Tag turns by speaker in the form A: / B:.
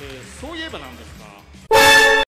A: えーそういえばなんです